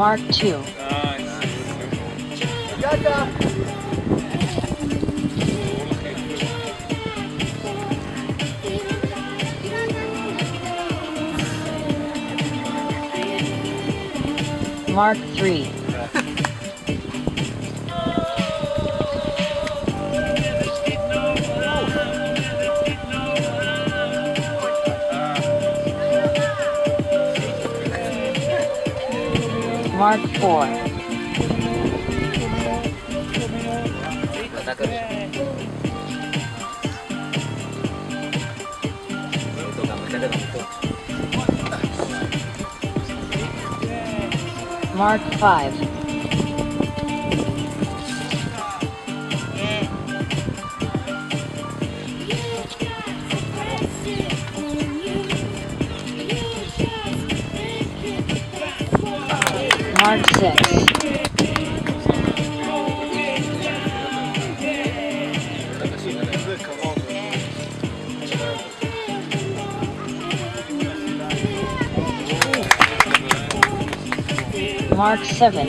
Mark 2. Mark 3. Mark 4. Mark 5. Mark 6. Mark 7.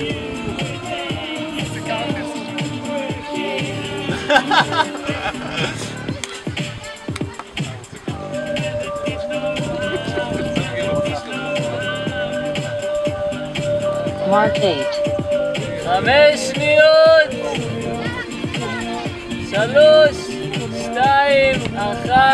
Mark 8. חמש שניות! שלוש, שתיים, אחת, טיים!